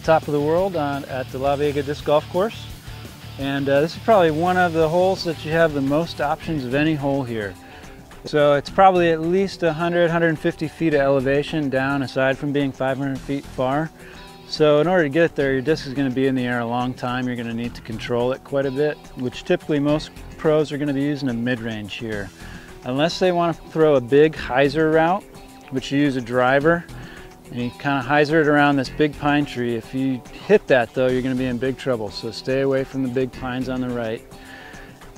top of the world on, at DeLaveaga Disc Golf Course. And uh, this is probably one of the holes that you have the most options of any hole here. So it's probably at least 100, 150 feet of elevation down aside from being 500 feet far. So in order to get there, your disc is going to be in the air a long time. You're going to need to control it quite a bit, which typically most pros are going to be using a mid-range here. Unless they want to throw a big hyzer route, which you use a driver, and you kind of hyzer it around this big pine tree. If you hit that though, you're gonna be in big trouble. So stay away from the big pines on the right.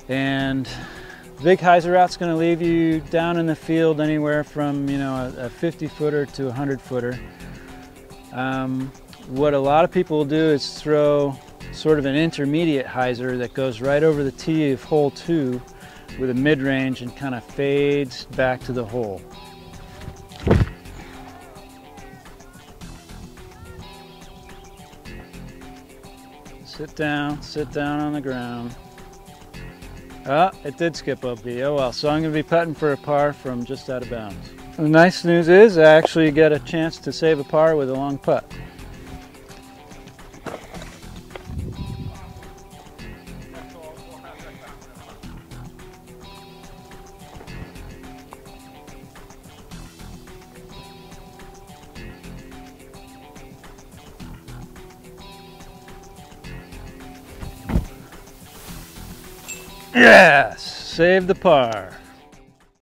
And big hyzer route's gonna leave you down in the field anywhere from, you know, a, a 50 footer to a 100 footer. Um, what a lot of people will do is throw sort of an intermediate hyzer that goes right over the tee of hole two with a mid-range and kind of fades back to the hole. Sit down, sit down on the ground. Ah, it did skip OB. Oh well, so I'm going to be putting for a par from just out of bounds. The nice news is I actually get a chance to save a par with a long putt. Yes, save the par.